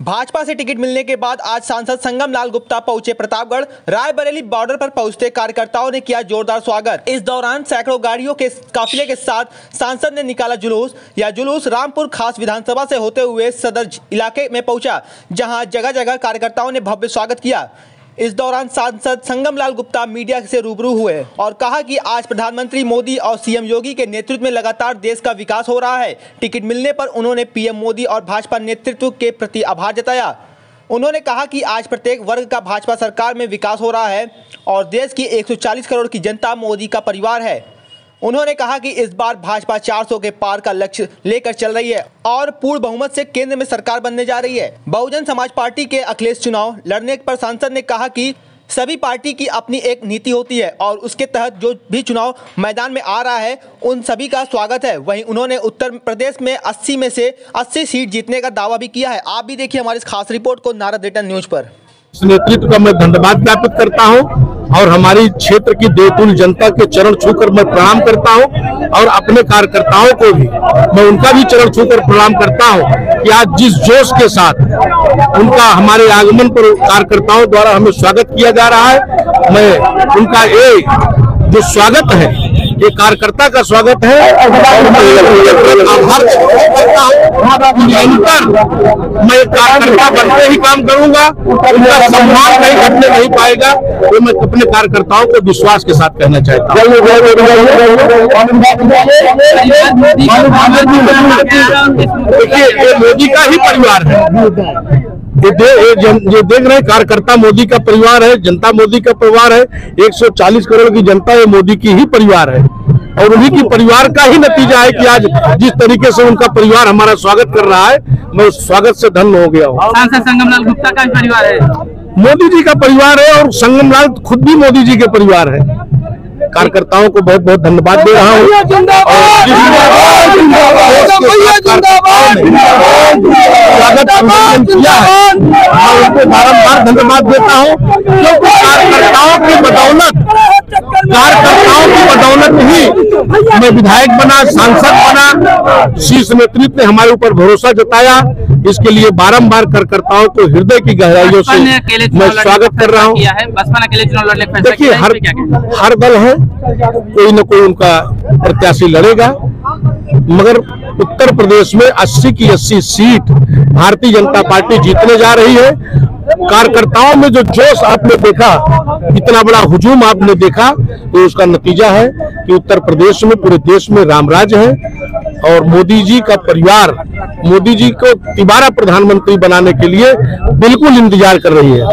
भाजपा से टिकट मिलने के बाद आज सांसद संगम लाल गुप्ता पहुँचे प्रतापगढ़। रायबरेली बॉर्डर पर पहुँचते कार्यकर्ताओं ने किया जोरदार स्वागत। इस दौरान सैकड़ों गाड़ियों के काफिले के साथ सांसद ने निकाला जुलूस यह जुलूस रामपुर खास विधानसभा से होते हुए सदर इलाके में पहुँचा, जहाँ जगह जगह कार्यकर्ताओं ने भव्य स्वागत किया। इस दौरान सांसद संगम लाल गुप्ता मीडिया से रूबरू हुए और कहा कि आज प्रधानमंत्री मोदी और सीएम योगी के नेतृत्व में लगातार देश का विकास हो रहा है। टिकट मिलने पर उन्होंने पीएम मोदी और भाजपा नेतृत्व के प्रति आभार जताया। उन्होंने कहा कि आज प्रत्येक वर्ग का भाजपा सरकार में विकास हो रहा है और देश की 140 करोड़ की जनता मोदी का परिवार है। उन्होंने कहा कि इस बार भाजपा 400 के पार का लक्ष्य लेकर चल रही है और पूर्ण बहुमत से केंद्र में सरकार बनने जा रही है। बहुजन समाज पार्टी के अखिलेश चुनाव लड़ने पर सांसद ने कहा कि सभी पार्टी की अपनी एक नीति होती है और उसके तहत जो भी चुनाव मैदान में आ रहा है, उन सभी का स्वागत है। वहीं उन्होंने उत्तर प्रदेश में 80 में से 80 सीट जीतने का दावा भी किया है। आप भी देखिए हमारी इस खास रिपोर्ट को नारद रिटर्न न्यूज़ पर। इस नेतृत्व का मैं धन्यवाद ज्ञापित करता हूँ और हमारी क्षेत्र की देवतुल जनता के चरण छूकर मैं प्रणाम करता हूँ और अपने कार्यकर्ताओं को भी, मैं उनका भी चरण छूकर प्रणाम करता हूँ कि आज जिस जोश के साथ उनका, हमारे आगमन पर कार्यकर्ताओं द्वारा हमें स्वागत किया जा रहा है, मैं उनका एक जो स्वागत है, ये कार्यकर्ता का स्वागत है और मैं आभार करता हूँ निरंतर मैं कार्यकर्ता बनते ही काम करूँगा। उनका सम्मान नहीं घटने नहीं पाएगा तो मैं अपने कार्यकर्ताओं को विश्वास के साथ कहना चाहता हूँ। देखिए ये मोदी का ही परिवार है। ये दे, ये देख रहे हैं कार्यकर्ता मोदी का परिवार है जनता मोदी का परिवार है। 140 करोड़ की जनता ये मोदी की ही परिवार है। और उन्हीं की परिवार का ही नतीजा है कि आज जिस तरीके से उनका परिवार हमारा स्वागत कर रहा है मैं उस स्वागत से धन्य हो गया हूँ। सांसद संगमलाल गुप्ता का भी परिवार है। मोदी जी का परिवार है और संगमलाल खुद भी मोदी जी के परिवार है। कार्यकर्ताओं को बहुत बहुत धन्यवाद दे रहा हूँ। स्वागत किया है। मैं उनको बारम्बार धन्यवाद देता हूँ क्योंकि कार्यकर्ताओं की बदौलत कार्यकर्ताओं की बदौलत ही मैं विधायक बना सांसद बना शीर्ष नेतृत्व ने हमारे ऊपर भरोसा जताया। इसके लिए बारंबार कार्यकर्ताओं को हृदय की गहराइयों से मैं स्वागत कर रहा हूँ। देखिए हर? हर दल है कोई न कोई उनका प्रत्याशी लड़ेगा। मगर उत्तर प्रदेश में 80 की 80 सीट भारतीय जनता पार्टी जीतने जा रही है। कार्यकर्ताओं में जो जोश आपने देखा इतना बड़ा हुजूम आपने देखा तो उसका नतीजा है कि उत्तर प्रदेश में, पूरे देश में रामराज है और मोदी जी का परिवार, मोदी जी को तिबारा प्रधानमंत्री बनाने के लिए बिल्कुल इंतज़ार कर रही है।